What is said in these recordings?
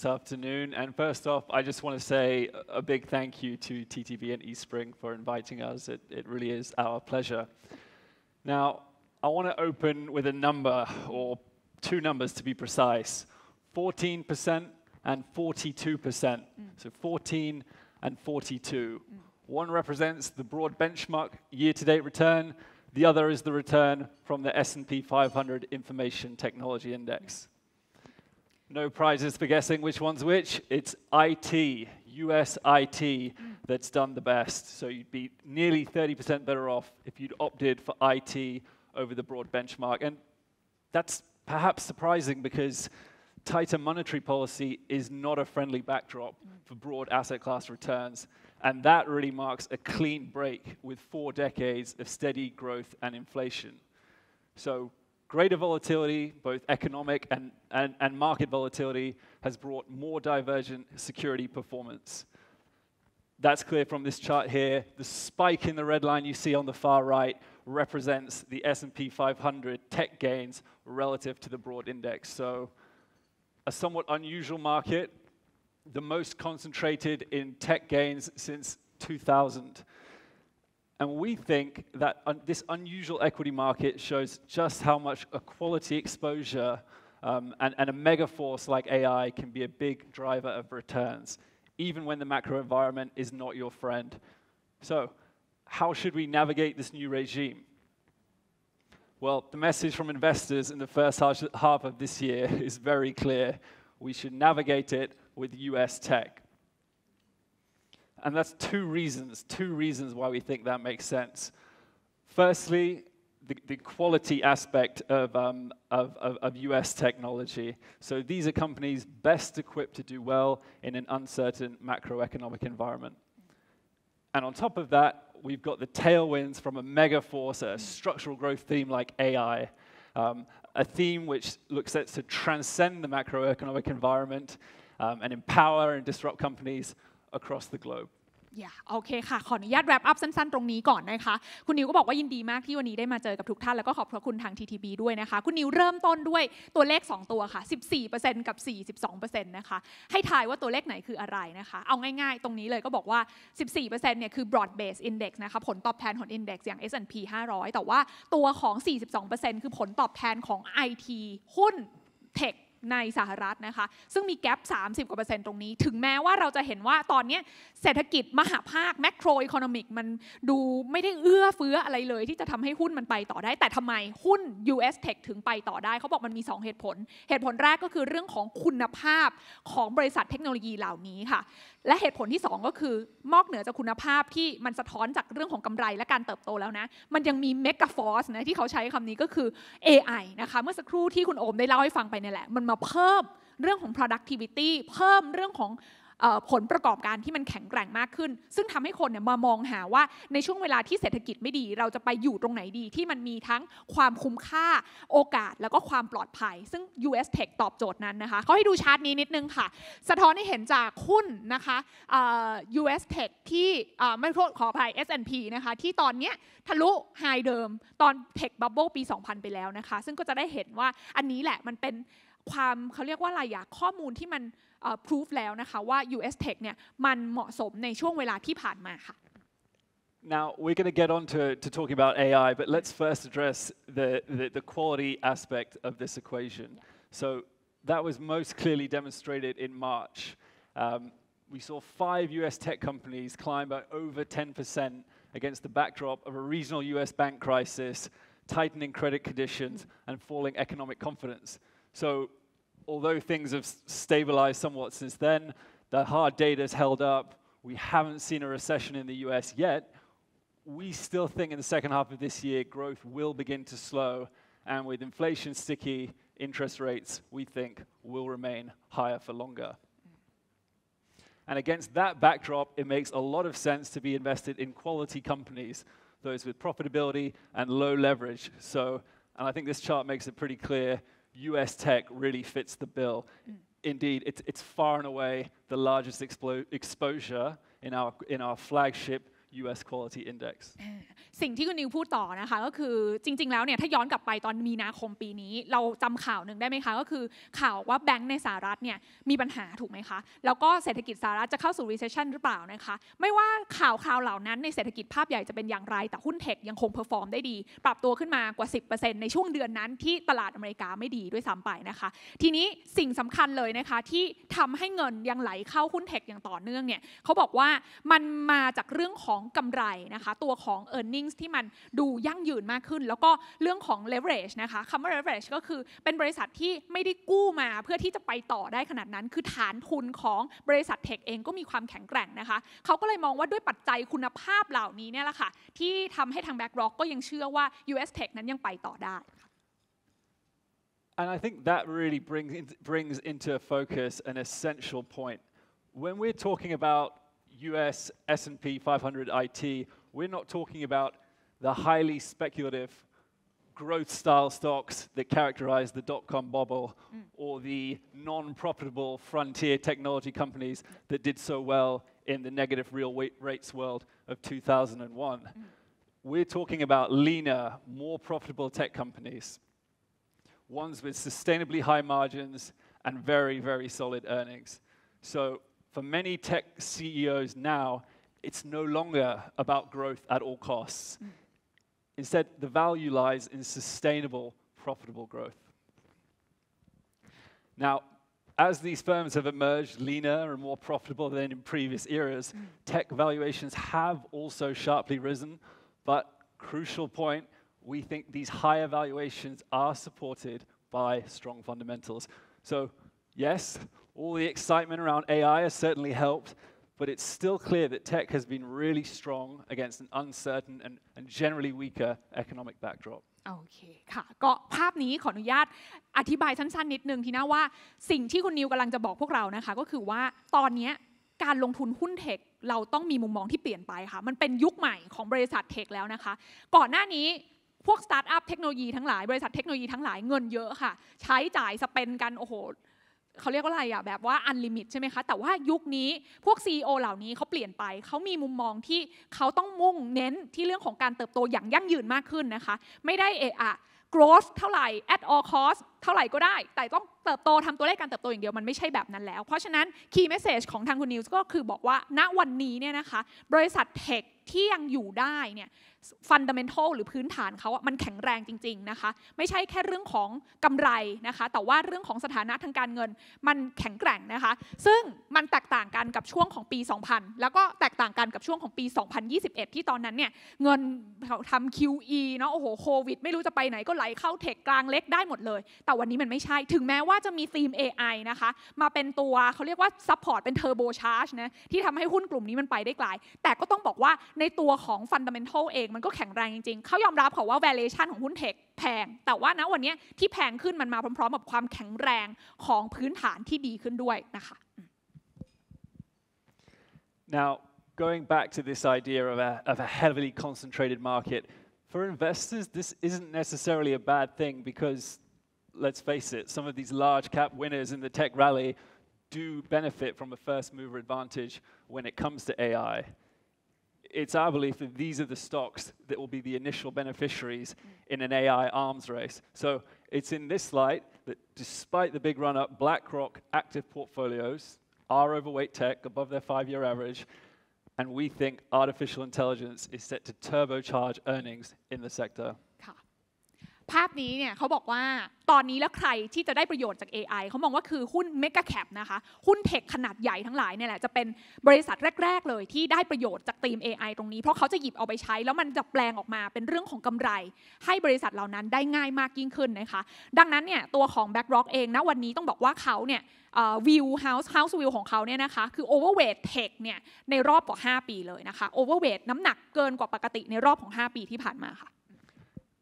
this afternoon. And first off, I just want to say a big thank you to TTB and Eastspring for inviting us. It, it really is our pleasure. Now, I want to open with a number, or two numbers to be precise 14% and 42%. Mm. So 14 and 42. Mm. One represents the broad benchmark year-to-date return. The other is the return from the S&P 500 Information Technology Index. No prizes for guessing which one's which. It's IT, US IT, that's done the best. So you'd be nearly 30% better off if you'd opted for IT over the broad benchmark. And that's perhaps surprising because tighter monetary policy is not a friendly backdrop for broad asset class returns. And that really marks a clean break with four decades of steady growth and inflation. So greater volatility, both economic and, and, and market volatility, has brought more divergent security performance. That's clear from this chart here. The spike in the red line you see on the far right represents the S&P 500 tech gains relative to the broad index. So a somewhat unusual market, the most concentrated in tech gains since 2000. And we think that un this unusual equity market shows just how much a quality exposure um, and, and a mega force like AI can be a big driver of returns, even when the macro environment is not your friend. So, how should we navigate this new regime? Well, the message from investors in the first half of this year is very clear. We should navigate it with US tech. And that's two reasons, two reasons why we think that makes sense. Firstly, the, the quality aspect of, um, of, of, of, US technology. So these are companies best equipped to do well in an uncertain macroeconomic environment. And on top of that, we've got the tailwinds from a mega force, a structural growth theme like AI, um, a theme which looks set to transcend the macroeconomic environment um, and empower and disrupt companies across the globe. อย่าโอเคค่ะ ขออนุญาตแรปอัพสั้นๆ ตรงนี้ก่อนนะคะ คุณนิวก็บอกว่ายินดีมากที่วันนี้ได้มาเจอกับทุกท่าน แล้วก็ขอบพระคุณทาง TTB ด้วยนะคะ คุณนิวเริ่มต้นด้วยตัวเลข 2 ตัวค่ะ 14%กับ 42%นะคะ ให้ทายว่าตัวเลขไหนคืออะไรนะคะ เอาง่ายๆ ตรงนี้เลยก็บอกว่า 14%เนี่ยคือ broad base index นะคะ ผลตอบแทนของ index อย่าง S&P 500 แต่ว่าตัวของ 42%คือผลตอบแทนของ IT หุ้นเทค ในสหรัฐนะคะ ซึ่งมีแกลบ30 กว่าเปอร์เซ็นต์ตรงนี้ ถึงแม้ว่าเราจะเห็นว่าตอนนี้เศรษฐกิจมหาภาคแมกโรอีโคโนมิกมันดูไม่ได้เอื้อเฟื้ออะไรเลย ที่จะทำให้หุ้นมันไปต่อได้ แต่ทำไมหุ้น US Tech ถึงไปต่อได้ เขาบอกมันมี 2 เหตุผล เหตุผลแรกก็คือเรื่องของคุณภาพของบริษัทเทคโนโลยีเหล่านี้ค่ะ และเหตุผลที่ 2 ก็คือมอกเหนือจากคุณภาพที่มันสะท้อนจากเรื่องของกำไรและการเติบโตแล้วนะ มันยังมีเมกะฟอร์สนะที่เขาใช้คำนี้ก็คือ AI นะคะ เมื่อสักครู่ที่คุณโอมได้เล่าให้ฟังไปนี่แหละ มันมาเพิ่มเรื่องของ productivity เพิ่มเรื่องของผลประกอบการที่มันแข็งแกร่งมากขึ้น ซึ่งทำให้คนเนี่ยมามองหาว่าในช่วงเวลาที่เศรษฐกิจไม่ดี เราจะไปอยู่ตรงไหนดีที่มันมีทั้งความคุ้มค่าโอกาสแล้วก็ความปลอดภัย ซึ่ง US Tech ตอบโจทย์นั้นนะคะเขาให้ดูชาร์ตนี้นิดนึงค่ะ สะท้อนให้เห็นจากหุ้นนะคะ US Tech ที่ไม่โทษขออภัย S&P นะคะที่ตอนนี้ทะลุไฮเดิมตอน Tech Bubble ปี 2000 ไปแล้วนะคะ ซึ่งก็จะได้เห็นว่าอันนี้แหละมันเป็น ความเขาเรียกว่าอะไรอะข้อมูลที่มันพิสูจแล้วนะคะว่า US Tech เนี่ยมันเหมาะสมในช่วงเวลาที่ผ่านมาค่ะ Now, we're going to get on to, to talking about AI, but let's first address the, the, the, quality aspect of this equation. So that was most clearly demonstrated in March. Um, we saw five US tech companies climb by over 10% against the backdrop of a regional US bank crisis, tightening credit conditions, and falling economic confidence. So although things have stabilized somewhat since then, the hard data has held up. We haven't seen a recession in the US yet. We still think in the second half of this year, growth will begin to slow. And with inflation sticky, interest rates, we think, will remain higher for longer. And against that backdrop, it makes a lot of sense to be invested in quality companies, those with profitability and low leverage. So, and I think this chart makes it pretty clear US tech really fits the bill. Mm. Indeed, it's, it's far and away the largest exposure in our, in our flagship US Quality Index. สิ่งที่คุณนีลพูดต่อนะคะก็คือจริง ๆ แล้วเนี่ยถ้าย้อนกลับไปตอนมีนาคมปีนี้ เราจำข่าวหนึ่งได้ไหมคะก็คือข่าวว่าแบงก์ในสหรัฐเนี่ยมีปัญหาถูกไหมคะ แล้วก็เศรษฐกิจสหรัฐจะเข้าสู่ recession หรือเปล่านะคะ ไม่ว่าข่าวคราวเหล่านั้นในเศรษฐกิจภาพใหญ่จะเป็นอย่างไร แต่หุ้น tech ยังคง perform ได้ดี ปรับตัวขึ้นมากว่า 10%ในช่วงเดือนนั้นที่ตลาดอเมริกาไม่ดีด้วยซ้ำไปนะคะ ทีนี้สิ่งสำคัญเลยนะคะที่ทำให้เงินยังไหลเข้าหุ้น tech อย่างต่อเนื่องเนี่ยเขาบอกว่ามันมาจากเรื่องของกำไรนะคะตัวของ e a r n i n g ที่มันดูยั่งยืนมากขึ้น แล้วก็เรื่องของ leverage นะคะคำว่า leverage ก็คือเป็นบริษัทที่ไม่ได้กู้มาเพื่อที่จะไปต่อได้ขนาดนั้น คือฐานทุนของบริษัทเทคเองก็มีความแข็งแกร่งนะคะเขาก็เลยมองว่าด้วยปัจจัยคุณภาพเหล่านี้เนี่ยแหละค่ะที่ทำให้ทาง BlackRock ก็ยังเชื่อว่า US Tech นั้นยังไปต่อได้ And I think that really brings, in, brings into focus an essential point. When we're talking about US S&P 500 IT, we're not talking about the highly speculative growth style stocks that characterize the dot-com bubble mm. or the non-profitable frontier technology companies that did so well in the negative real rates world of 2001. Mm. We're talking about leaner, more profitable tech companies ones with sustainably high margins and very, very solid earnings. So for many tech CEOs now, it's no longer about growth at all costs. Mm. Instead, the value lies in sustainable, profitable growth. Now, as these firms have emerged leaner and more profitable than in previous eras, mm. tech valuations have also sharply risen. But crucial point, we think these higher valuations are supported by strong fundamentals. So, yes, all the excitement around AI has certainly helped, but it's still clear that tech has been really strong against an uncertain and, and generally weaker economic backdrop. โอเคค่ะก็ภาพนี้ขออนุญาตอธิบายสั้นๆนิดนึงทีนะว่าสิ่งที่คุณนิวกำลังจะบอกพวกเรานะคะก็คือว่าตอนนี้การลงทุนหุ้นเทคเราต้องมีมุมมองที่เปลี่ยนไปค่ะ มันเป็นยุคใหม่ของบริษัทเทคแล้วนะคะ ก่อนหน้านี้พวกสตาร์ทอัพเทคโนโลยีทั้งหลาย บริษัทเทคโนโลยีทั้งหลายเงินเยอะค่ะ ใช้จ่าย spend กัน โอ้โห เขาเรียกว่าอะไรอะแบบว่า unlimit ใช่ไหมคะแต่ว่ายุคนี้พวก CEO เหล่านี้เขาเปลี่ยนไปเขามีมุมมองที่เขาต้องมุ่งเน้นที่เรื่องของการเติบโตอย่างยั่งยืนมากขึ้นนะคะ ไม่ได้เอะอะ growth เท่าไหร่ at all cost เท่าไหร่ก็ได้ แต่ต้องเติบโตทำตัวเลขการเติบโตอย่างเดียวมันไม่ใช่แบบนั้นแล้ว เพราะฉะนั้น key message ของทางคุณนิวส์ก็คือบอกว่าณวันนี้เนี่ยนะคะบริษัทเทค ที่ยังอยู่ได้เนี่ยฟันดัมเมนทัลหรือพื้นฐานเขาอะมันแข็งแรงจริง ๆนะคะ ไม่ใช่แค่เรื่องของกำไรนะคะ แต่ว่าเรื่องของสถานะทางการเงินมันแข็งแกร่งนะคะ ซึ่งมันแตกต่างกันกับช่วงของปี 2000 แล้วก็แตกต่างกันกับช่วงของปี 2021 ที่ตอนนั้นเนี่ยเงินทำ QE เนาะโอ้โหโควิด ไม่รู้จะไปไหนก็ไหลเข้าเทคกลางเล็กได้หมดเลย แต่วันนี้มันไม่ใช่ถึงแม้ว่าจะมีธีม AI นะคะมาเป็นตัวเขาเรียกว่า support เป็น turbocharge นะที่ทำให้หุ้นกลุ่มนี้มันไปได้ไกลแต่ก็ต้องบอกว่าในตัวของ fundamental เองมันก็แข็งแรงจริง ๆ เขายอมรับเขาว่า valuation ของหุ้น tech แพง แต่ว่าณวันนี้ที่แพงขึ้นมันมาพร้อมๆ กับความแข็งแรงของพื้นฐานที่ดีขึ้นด้วยนะคะ Now going back to this idea of a, of a heavily concentrated market for investors this isn't necessarily a bad thing because let's face it some of these large cap winners in the tech rally do benefit from a first mover advantage when it comes to AI it's our belief that these are the stocks that will be the initial beneficiaries in an AI arms race. So it's in this light that despite the big run up, BlackRock active portfolios are overweight tech above their five year average. And we think artificial intelligence is set to turbocharge earnings in the sector. ภาพนี้เนี่ยเขาบอกว่าตอนนี้แล้วใครที่จะได้ประโยชน์จาก AI เขามองว่าคือหุ้น mega cap นะคะ หุ้น tech ขนาดใหญ่ทั้งหลายเนี่ยแหละ จะเป็นบริษัทแรก ๆ เลยที่ได้ประโยชน์จากธีม AI ตรงนี้ เพราะเขาจะหยิบเอาไปใช้ แล้วมันจะแปลงออกมาเป็นเรื่องของกำไร ให้บริษัทเหล่านั้นได้ง่ายมากยิ่งขึ้นนะคะ ดังนั้นเนี่ยตัวของ BlackRock เองนะวันนี้ต้องบอกว่าเขาเนี่ยวิวเฮาส์เฮาส์วิวของเขาเนี่ยนะคะคือ overweight tech เนี่ยในรอบกว่า 5 ปีเลยนะคะ overweight น้ำหนักเกินกว่าปกติในรอบของ 5 ปีที่ผ่านมาค่ะ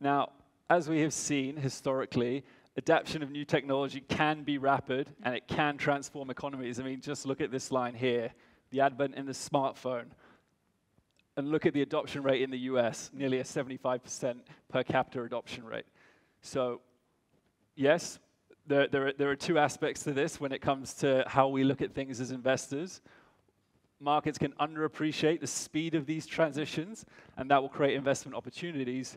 Now as we have seen historically, adaptation of new technology can be rapid and it can transform economies. I mean, just look at this line here the advent in the smartphone. And look at the adoption rate in the US, nearly a 75% per capita adoption rate. So, yes, there, there, are, there are two aspects to this when it comes to how we look at things as investors. markets can underappreciate the speed of these transitions, and that will create investment opportunities.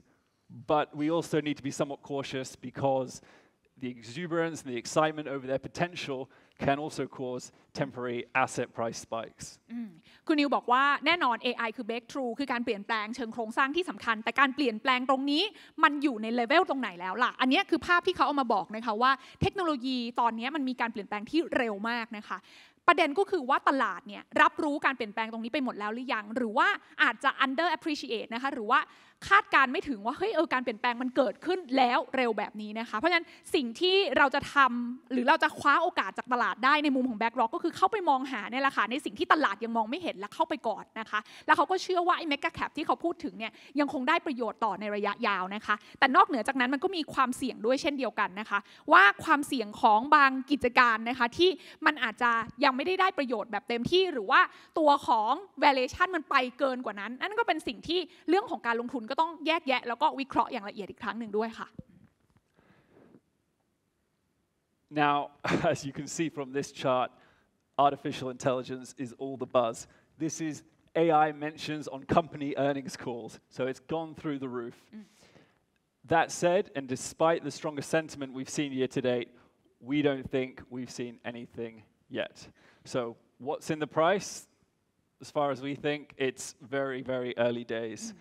But we also need to be somewhat cautious because the exuberance and the excitement over their potential can also cause temporary asset price spikes. คุณนิวบอกว่าแน่นอน AI คือ breakthrough คือการเปลี่ยนแปลงเชิงโครงสร้างที่สำคัญ แต่การเปลี่ยนแปลงตรงนี้มันอยู่ในเลเวลตรงไหนแล้วล่ะ อันนี้คือภาพที่เขาเอามาบอกนะคะว่าเทคโนโลยีตอนนี้มันมีการเปลี่ยนแปลงที่เร็วมากนะคะ ประเด็นก็คือว่าตลาดเนี่ยรับรู้การเปลี่ยนแปลงตรงนี้ไปหมดแล้วหรือยัง หรือว่าอาจจะ under appreciate นะคะหรือว่าคาดการไม่ถึงว่าเฮ้ยเออการเปลี่ยนแปลงมันเกิดขึ้นแล้วเร็วแบบนี้นะคะ เพราะฉะนั้นสิ่งที่เราจะทำหรือเราจะคว้าโอกาสจากตลาดได้ในมุมของ BlackRock ก็คือเข้าไปมองหาเนี่ยแหละค่ะในสิ่งที่ตลาดยังมองไม่เห็นและเข้าไปก่อนนะคะ แล้วเขาก็เชื่อว่าไอ้ mega cap ที่เขาพูดถึงเนี่ยยังคงได้ประโยชน์ต่อในระยะยาวนะคะ แต่นอกเหนือจากนั้นมันก็มีความเสี่ยงด้วยเช่นเดียวกันนะคะ ว่าความเสี่ยงของบางกิจการนะคะที่มันอาจจะยังไม่ได้ได้ประโยชน์แบบเต็มที่ หรือว่าตัวของ valuation มันไปเกินกว่านั้น นั่นก็เป็นสิ่งที่เรื่องของการลงทุนก็ต้องแยกแยะ แล้วก็วิเคราะห์อย่างละเอียดอีกครั้งหนึ่งด้วยค่ะ Now, as you can see from this chart, artificial intelligence is all the buzz. This is AI mentions on company earnings calls, so it's gone through the roof. That said, and despite the stronger sentiment we've seen year to date, we don't think we've seen anything yet. So, what's in the price? As far as we think, it's very, very early days.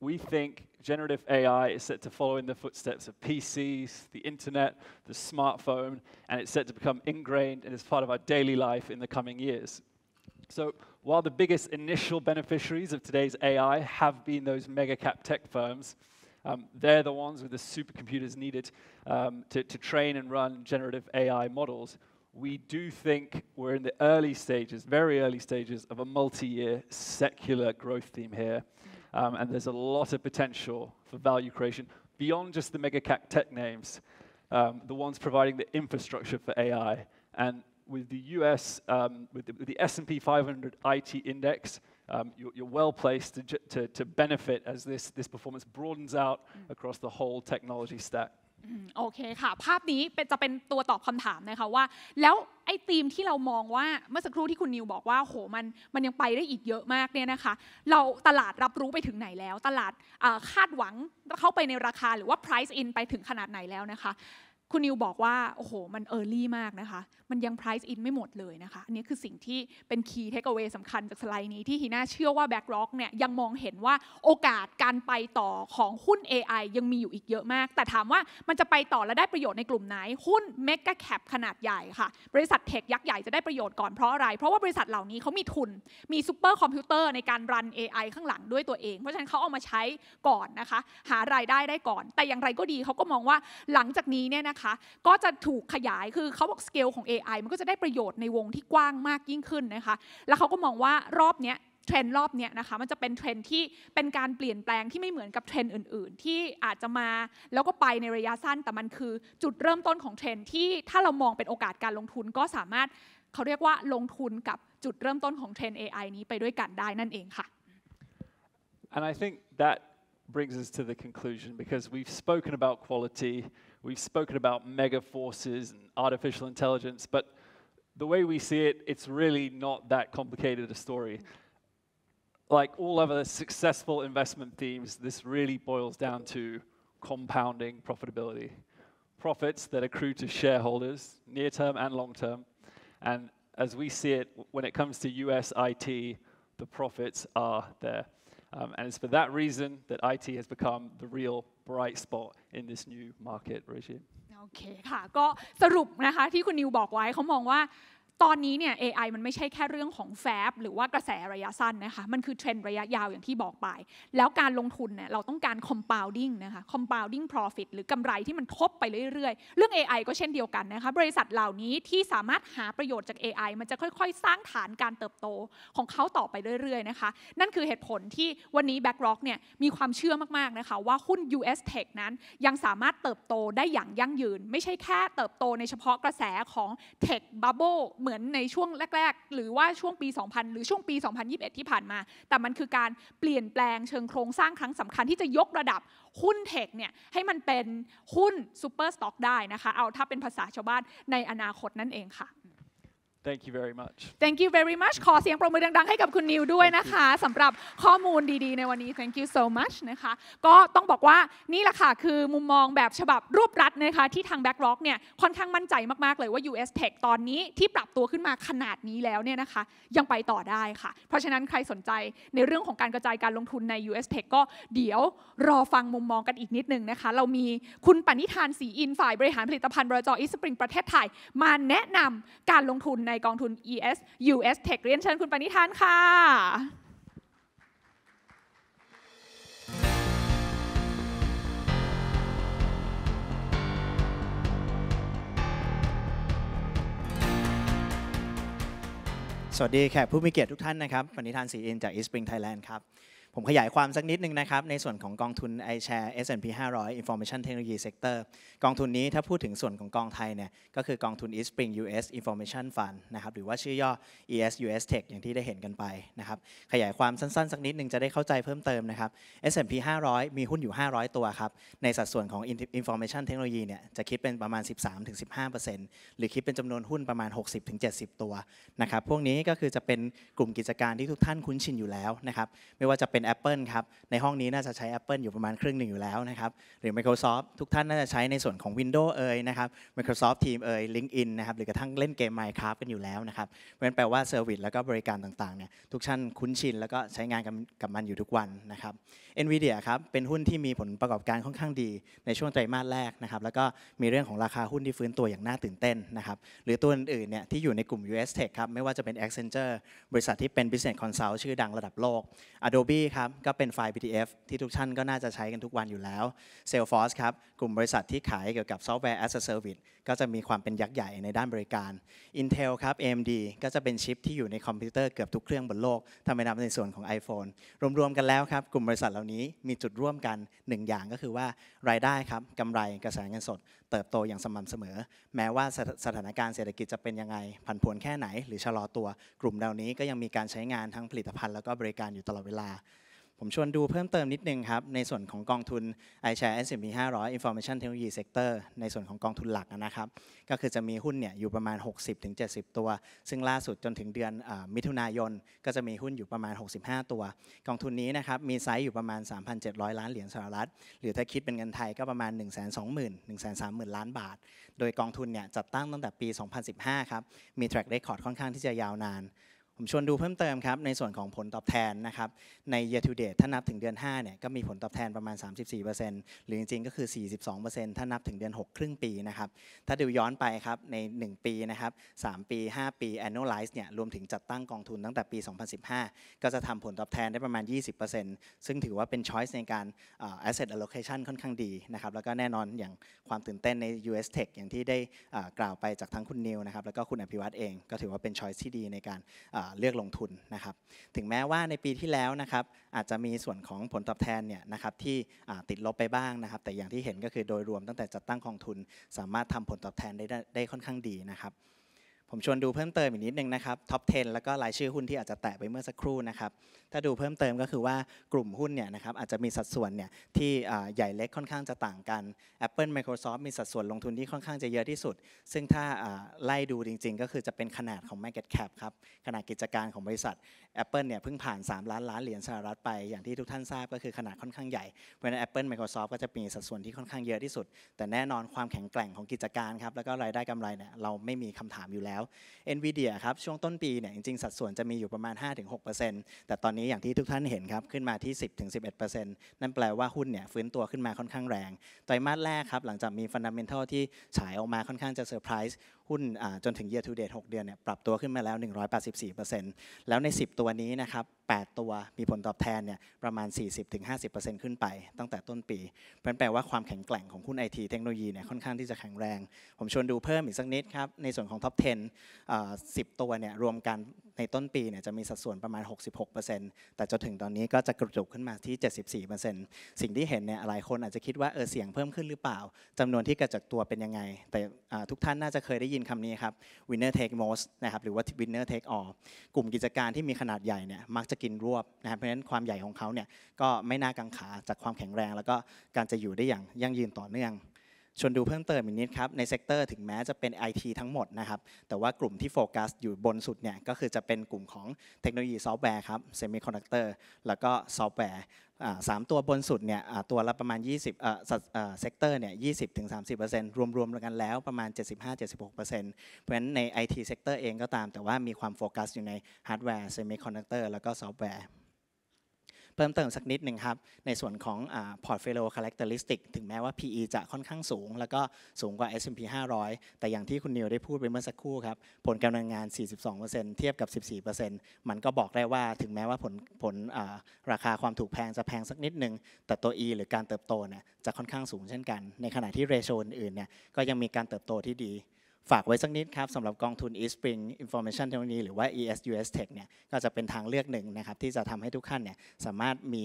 We think generative AI is set to follow in the footsteps of PCs, the internet, the smartphone, and it's set to become ingrained and is part of our daily life in the coming years. So, while the biggest initial beneficiaries of today's AI have been those mega cap tech firms, um, they're the ones with the supercomputers needed um, to, to train and run generative AI models. We do think we're in the early stages, very early stages, of a multi year secular growth theme here. Um, and there's a lot of potential for value creation beyond just the mega cap tech names, um, the ones providing the infrastructure for AI. And with the US, um, with, the, with the S&P 500 IT index, um, you're, you're, well placed to, to, to benefit as this, this performance broadens out across the whole technology stack. โอเคค่ะ ภาพนี้เป็นจะเป็นตัวตอบคำถามนะคะว่า แล้วไอ้ธีมที่เรามองว่าเมื่อสักครู่ที่คุณนิวบอกว่าโหมันมันยังไปได้อีกเยอะมากเนี่ยนะคะ เราตลาดรับรู้ไปถึงไหนแล้ว ตลาดคาดหวังเข้าไปในราคาหรือว่า price in ไปถึงขนาดไหนแล้วนะคะ คุณนิวบอกว่า โอ้โห มัน early มากนะคะ มันยัง price in ไม่หมดเลยนะคะ อันนี้คือสิ่งที่เป็น key takeaway สำคัญจากสไลด์นี้ที่ฮีน่าเชื่อว่า BlackRock เนี่ยยังมองเห็นว่าโอกาสการไปต่อของหุ้น AI ยังมีอยู่อีกเยอะมาก แต่ถามว่ามันจะไปต่อและได้ประโยชน์ในกลุ่มไหน หุ้น mega cap ขนาดใหญ่ค่ะ บริษัท tech ยักษ์ใหญ่จะได้ประโยชน์ก่อนเพราะอะไร เพราะว่าบริษัทเหล่านี้เขามีทุน มีซูเปอร์คอมพิวเตอร์ในการรัน AI ข้างหลังด้วยตัวเอง เพราะฉะนั้นเขาเอามาใช้ก่อนนะคะ หารายได้ได้ก่อน แต่อย่างไรก็ดีเขาก็มองว่าหลังจากนี้เนี่ยนะคะก็จะถูกขยายคือเขาบอกสเกลของ AI มันก็จะได้ประโยชน์ในวงที่กว้างมากยิ่งขึ้นนะคะ แล้วเขาก็มองว่ารอบเนี้ยเทรนด์รอบนี้นะคะมันจะเป็นเทรนด์ที่เป็นการเปลี่ยนแปลงที่ไม่เหมือนกับเทรนด์อื่น ๆ ที่อาจจะมาแล้วก็ไปในระยะสั้น แต่มันคือจุดเริ่มต้นของเทรนด์ที่ถ้าเรามองเป็นโอกาสการลงทุนก็สามารถเขาเรียกว่าลงทุนกับจุดเริ่มต้นของเทรนด์ AI นี้ไปด้วยกันได้นั่นเองค่ะ And I think that brings us to the conclusion because we've spoken about quality, we've spoken about mega forces and artificial intelligence, but the way we see it, it's really not that complicated a story. Like all other successful investment themes, this really boils down to compounding profitability. Profits that accrue to shareholders, near term and long term. And as we see it, when it comes to US IT, the profits are there. Um, and it's for that reason that IT has become the real bright spot in this new market regime. โอเคค่ะ ก็สรุปนะคะที่คุณนิวบอกไว้เขามองว่า ตอนนี้เนี่ย AI มันไม่ใช่แค่เรื่องของแฟบหรือว่ากระแสระยะสั้นนะคะ มันคือเทรนด์ระยะยาวอย่างที่บอกไป แล้วการลงทุนเนี่ยเราต้องการ compounding นะคะ compounding profit หรือกำไรที่มันทบไปเรื่อยๆ เรื่อง AI ก็เช่นเดียวกันนะคะ บริษัทเหล่านี้ที่สามารถหาประโยชน์จาก AI มันจะค่อยๆ สร้างฐานการเติบโตของเขาต่อไปเรื่อยๆนะคะ นั่นคือเหตุผลที่วันนี้ BlackRock เนี่ยมีความเชื่อมากๆนะคะว่าหุ้น US Tech นั้นยังสามารถเติบโตได้อย่างยั่งยืน ไม่ใช่แค่เติบโตในเฉพาะกระแสของ Tech Bubble เหมือนในช่วงแรก ๆ หรือว่าช่วงปี 2000 หรือช่วงปี 2021 ที่ผ่านมา แต่มันคือการเปลี่ยนแปลงเชิงโครงสร้างครั้งสำคัญที่จะยกระดับหุ้น tech เนี่ยให้มันเป็นหุ้น super stock ได้นะคะ เอาถ้าเป็นภาษาชาวบ้านในอนาคตนั่นเองค่ะ Thank you very much. Thank you very much ขอเสียงปรบมือดังๆ ให้กับคุณนิวด้วยนะคะสำหรับข้อมูลดีๆ ในวันนี้ Thank you so much นะคะ ก็ต้องบอกว่านี่แหละค่ะ คือมุมมองแบบฉบับรวบรัดนะคะ ที่ทาง BlackRock เนี่ยค่อนข้างมั่นใจมากๆ เลยว่า US Tech ตอนนี้ที่ปรับตัวขึ้นมาขนาดนี้แล้วเนี่ยนะคะ ยังไปต่อได้ค่ะ เพราะฉะนั้นใครสนใจในเรื่องของการกระจายการลงทุนใน US Tech ก็เดี๋ยวรอฟังมุมมองกันอีกนิดนึงนะคะ เรามีคุณปณิธานศรีอินฝ่ายบริหารผลิตภัณฑ์บรจอีสปริงประเทศไทย มาแนะนำการลงทุนในกองทุน ES US Tech เรียนเชิญคุณปณิธานค่ะสวัสดีแขกผู้มีเกียรติทุกท่านนะครับปณิธานศรีอินจาก East Spring Thailand ครับ ผมขยายความสักนิดนึงนะครับ ในส่วนของกองทุน iShare S&P 500 Information Technology Sector กองทุนนี้ถ้าพูดถึงส่วนของกองไทยเนี่ยก็คือกองทุน East Spring US Information Fund นะครับหรือว่าชื่อย่อ ES US Tech อย่างที่ได้เห็นกันไปนะครับขยายความสั้นๆ สักนิดนึงจะได้เข้าใจเพิ่มเติมนะครับ S&P 500 มีหุ้นอยู่ 500 ตัวครับ ในสัดส่วนของ Information Technology เนี่ยจะคิดเป็นประมาณ 13-15%หรือคิดเป็นจำนวนหุ้นประมาณ 60-70 ตัวนะครับพวกนี้ก็คือจะเป็นกลุ่มกิจการที่ทุกท่านคุ้นชินอยู่แล้วนะครับไม่ว่าจะเป็น Apple ครับ ในห้องนี้น่าจะใช้ Apple อยู่ประมาณครึ่งหนึ่งอยู่แล้วนะครับ หรือ Microsoft ทุกท่านน่าจะใช้ในส่วนของ Windows เอ่ยนะครับ Microsoft Teams เอ่ย LinkedIn นะครับ หรือกระทั่งเล่นเกม Minecraft กันอยู่แล้วนะครับเพราะฉะนั้นแปลว่า service แล้วก็บริการต่างๆเนี่ยทุกท่านคุ้นชินแล้วก็ใช้งานกับกับมันอยู่ทุกวันนะครับ NVIDIA ครับเป็นหุ้นที่มีผลประกอบการค่อนข้างดีในช่วงไตรมาสแรกนะครับแล้วก็มีเรื่องของราคาหุ้นที่ฟื้นตัวอย่างน่าตื่นเต้นนะครับหรือตัวอื่นๆเนี่ยที่อยู่ในกลุ่ม US Tech ครับไม่ว่าจะเป็น Accenture บริษัทที่เป็น Business Consult ชื่อดังระดับโลก Adobe ครับก็เป็นไฟล์ PDF ที่ทุกท่านก็น่าจะใช้กันทุกวันอยู่แล้ว Salesforce ครับกลุ่มบริษัทที่ขายเกี่ยวกับ Software as a Service ก็จะมีความเป็นยักษ์ใหญ่ในด้านบริการ Intel ครับ AMD ก็จะเป็นชิปที่อยู่ในคอมพิวเตอร์เกือบทุกเครื่องบนโลกถ้าไม่นับในส่วนของ iPhone รวมๆกันแล้วครับกลุ่มบริษัทเหล่านี้มีจุดร่วมกันหนึ่งอย่างก็คือว่ารายได้ครับกำไรกระแสเงินสด เติบโตอย่างสม่ำเสมอ แม้ว่าสถสถานการณ์เศรษฐกิจจะเป็นยังไงผันผวนแค่ไหน หรือชะลอตัว กลุ่มเหล่านี้ก็ยังมีการใช้งานทั้งผลิตภัณฑ์แล้วก็บริการอยู่ตลอดเวลา ผมชวนดูเพิ่มเติมนิดนึงครับ ในส่วนของกองทุน iShare S&P 500 Information Technology Sector ในส่วนของกองทุนหลักนะครับ ก็คือจะมีหุ้นเนี่ยอยู่ประมาณ 60-70 ตัว ซึ่งล่าสุดจนถึงเดือนอมิถุนายน ก็จะมีหุ้นอยู่ประมาณ 65 ตัว กองทุนนี้นะครับมีไซส์อยู่ประมาณ 3,700 ล้านเหรียญสหรัฐ หรือถ้าคิดเป็นเงินไทยก็ประมาณ 1 2 0 0 0 0 1 3 0 0 0 ล้านบาท โดยกองทุนเนี่ยจัดตั้งตั้งแต่ปี 2015 ครับ มี track record ค่อนข้างที่จะยาวนาน ผมชวนดูเพิ่มเติมครับในส่วนของผลตอบแทนนะครับใน year to date ถ้านับถึงเดือน5เนี่ยก็มีผลตอบแทนประมาณ 34%หรือจริงๆก็คือ 42%ถ้านับถึงเดือน 6 ครึ่งปีนะครับถ้าดูย้อนไปครับใน 1 ปีนะครับ3ปี 5 ปี annualize เนี่ยรวมถึงจัดตั้งกองทุนตั้งแต่ปี 2015 ก็จะทำผลตอบแทนได้ประมาณ 20%ซึ่งถือว่าเป็น choice ในการ asset allocation ค่อนข้างดีนะครับแล้วก็แน่นอนอย่างความตื่นเต้นใน US Tech อย่างที่ได้กล่าวไปจากทั้งคุณนิวนะครับแล้วก็คุณอภิวัตเองก็ถือว่าเป็น choice ที่ดีในการเลือกลงทุนนะครับ ถึงแม้ว่าในปีที่แล้วนะครับอาจจะมีส่วนของผลตอบแทนเนี่ยนะครับที่ติดลบไปบ้างนะครับ แต่อย่างที่เห็นก็คือโดยรวมตั้งแต่จัดตั้งกองทุน สามารถทำผลตอบแทนได้ได้ค่อนข้างดีนะครับ ผมชวนดูเพิ่มเติมอีกนิดนึงนะครับท็อป 10 แล้วก็รายชื่อหุ้นที่อาจจะแตะไปเมื่อสักครู่นะครับถ้าดูเพิ่มเติมก็คือว่ากลุ่มหุ้นเนี่ยนะครับอาจจะมีสัดส่วนเนี่ยที่ใหญ่เล็กค่อนข้างจะต่างกัน Apple Microsoft มีสัดส่วนลงทุนที่ค่อนข้างจะเยอะที่สุด ซึ่งถ้าไล่ดูจริง ๆ ก็คือจะเป็นขนาดของ Market Cap ครับขนาดกิจการของบริษัท Apple เนี่ยเพิ่งผ่าน 3 ล้านล้านเหรียญสหรัฐไปอย่างที่ทุกท่านทราบก็คือขนาดค่อนข้างใหญ่เพราะฉะนั้น Apple Microsoft ก็จะมีสัดส่วนที่ค่อนข้างเยอะที่สุด แต่แน่นอนความแข็งแกร่งของกิจการครับแล้วก็รายได้กำไรเนี่ยเราไม่มีคำถามอยู่แล้วแล้ว NVIDIA ครับช่วงต้นปีเนี่ยจริงๆ สัดส่วนจะมีอยู่ประมาณ 5-6%แต่ตอนนี้อย่างที่ทุกท่านเห็นครับขึ้นมาที่ 10-11%นั่นแปลว่าหุ้นเนี่ยฟื้นตัวขึ้นมาค่อนข้างแรง ไตรมาสแรกครับหลังจากมี fundamental ที่ฉายออกมาค่อนข้างจะเซอร์ไพรส์หุ้นจนถึง year to date 6 เดือนเนี่ยปรับตัวขึ้นมาแล้ว 184%แล้วใน 10 ตัวนี้นะครับ 8 ตัวมีผลตอบแทนเนี่ยประมาณ 40-50%ขึ้นไปตั้งแต่ต้นปีเพราะฉะนั้นแปลว่าความแข็งแกร่งของหุ้นไอทีเทคโนโลยีเนี่ยค่อนข้างที่จะแข็งแรง ผมชวนดูเพิ่มอีกสักนิดครับ ในส่วนของท็อป10 10 ตัวเนี่ยรวมกันในต้นปีเนี่ยจะมีสัดส่วนประมาณ 66%แต่จนถึงตอนนี้ก็จะกระจุกขึ้นมาที่ 74%สิ่งที่เห็นเนี่ยหลายคนอาจจะคิดว่าเออเสียงเพิ่มขึ้นหรือเปล่าจำนวนที่กระจุกตัวเป็นยังไง แต่ทุกท่านน่าจะเคยได้ยินคำนี้ครับ winner take most นะครับหรือว่า winner take all กลุ่มกิจการที่มีขนาดใหญ่เนี่ยมักจะกินรวบนะครับเพราะฉะนั้นความใหญ่ของเขาเนี่ยก็ไม่น่ากังขาจากความแข็งแรง แล้วก็การจะอยู่ได้อย่างยั่งยืนต่อเนื่อง ชวนดูเพิ่มเติมอีกนิดครับใน sector ถึงแม้จะเป็น IT ทั้งหมดนะครับแต่ว่ากลุ่มที่โฟกัสอยู่บนสุดเนี่ยก็คือจะเป็นกลุ่มของเทคโนโลยีซอฟต์แวร์ครับ semiconductor แล้วก็ซอฟต์แวร์สามตัวบนสุดเนี่ยตัวละประมาณ 20เอ่อสเอ่อ sector เนี่ย20ถึง30%รวมๆกันแล้วประมาณ 75-76%เพราะฉะนั้นใน IT เซกเตอร์เองก็ตามแต่ว่ามีความโฟกัสอยู่ในฮาร์ดแวร์ semiconductor แล้วก็ซอฟต์แวร์ เพิ่มเติมสักนิดหนึ่งครับ ในส่วนของอ่า portfolio characteristic ถึงแม้ว่า PE จะค่อนข้างสูง แล้วก็สูงกว่า S&P 500 แต่อย่างที่คุณนีลได้พูดไปเมื่อสักครู่ครับ ผลการดำเนินงาน 42%เทียบกับ 14%มันก็บอกได้ว่าถึงแม้ว่าผลผลราคาความถูกแพงจะแพงสักนิดหนึ่งแต่ตัว E หรือการเติบโตเนี่ยจะค่อนข้างสูงเช่นกัน ในขณะที่ ratio อื่นๆเนี่ยก็ยังมีการเติบโตที่ดี ฝากไว้สักนิดครับสำหรับกองทุน eSpring Information Technology หรือว่า ESUS Tech เนี่ยก็จะเป็นทางเลือกหนึ่งนะครับที่จะทำให้ทุกท่านเนี่ยสามารถมี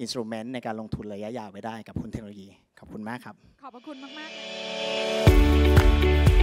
อินสตูเมนต์ในการลงทุนระยะยาวไว้ได้กับหุ้นเทคโนโลยี ขอบคุณมากครับ ขอบพระคุณมาก ๆ